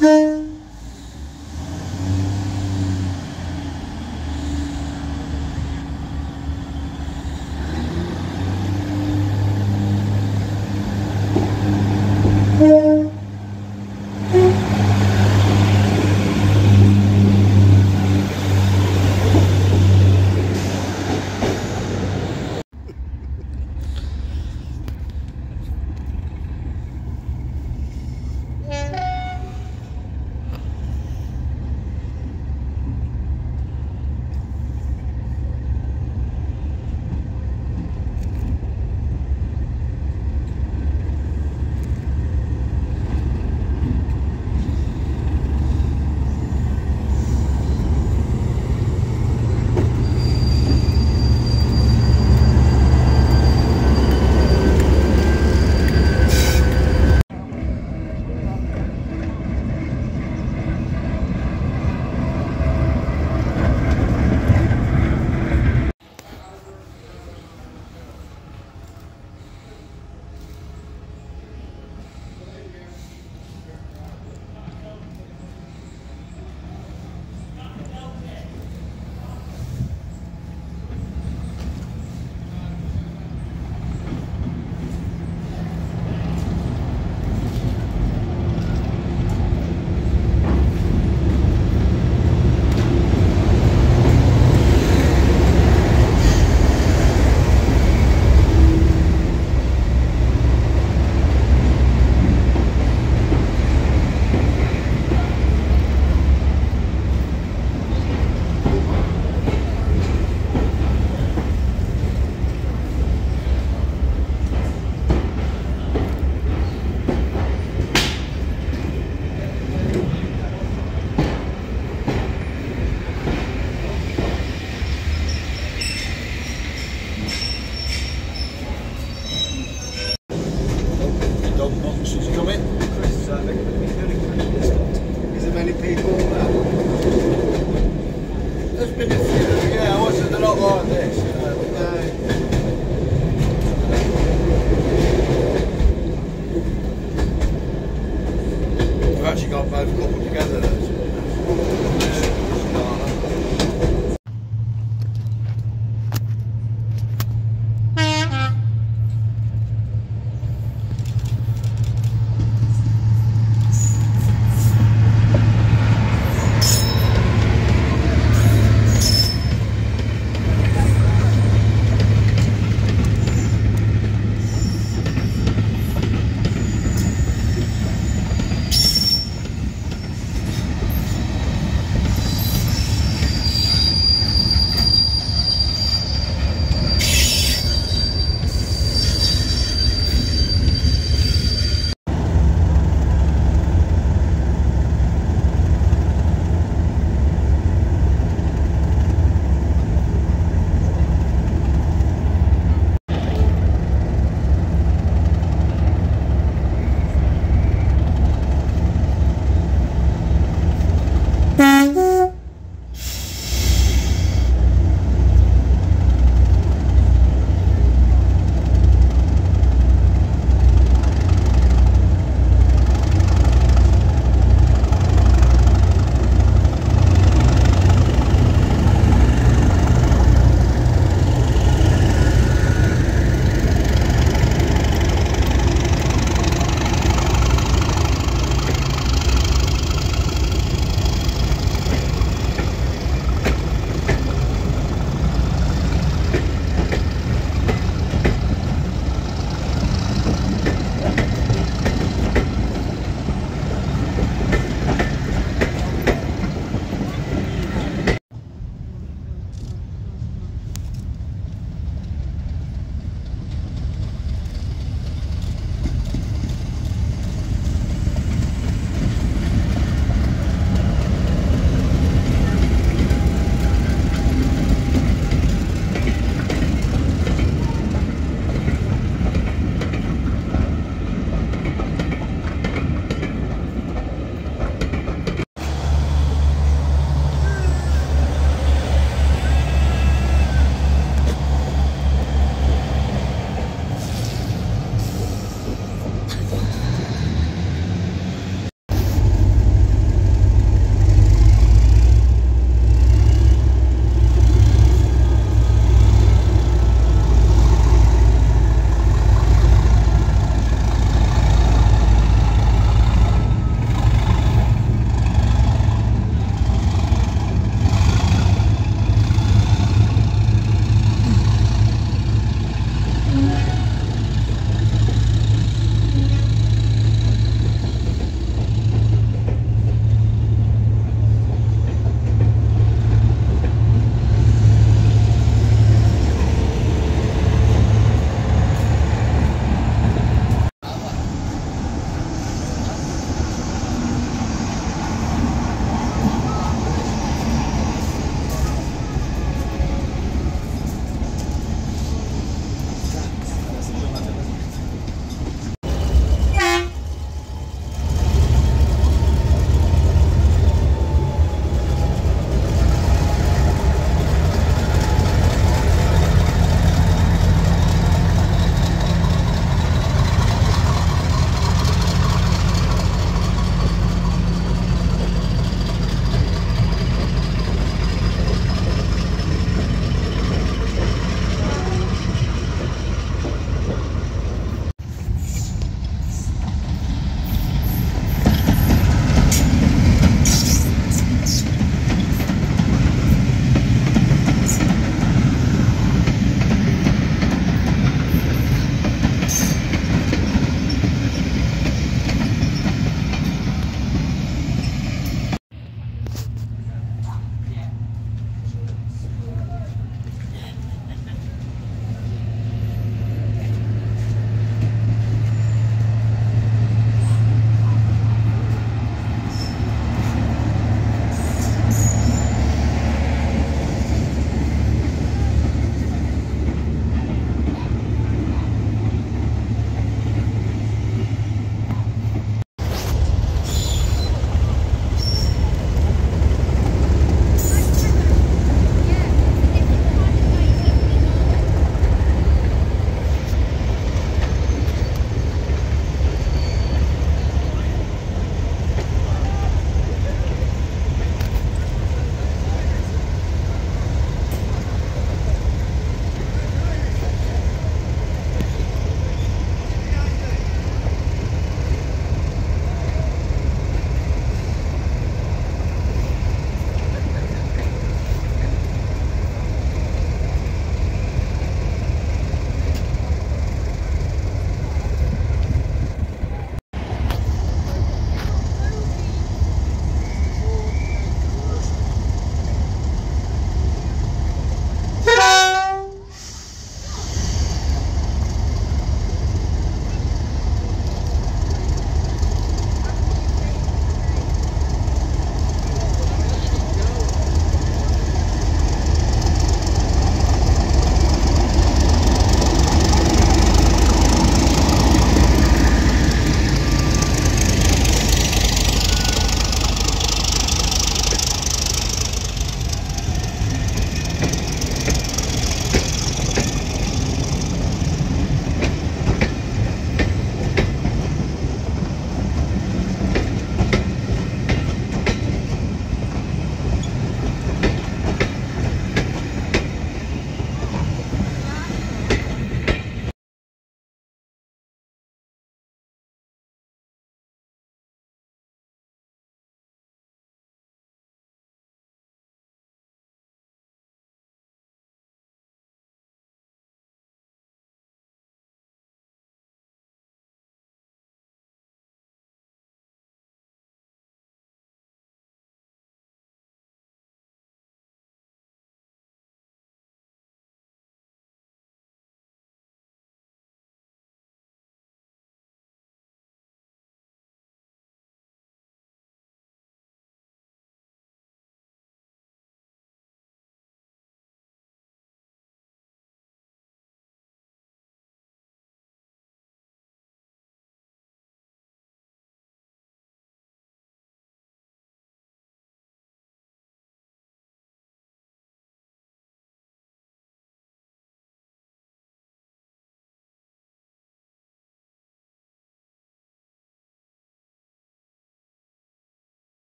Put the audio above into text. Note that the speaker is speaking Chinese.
嗯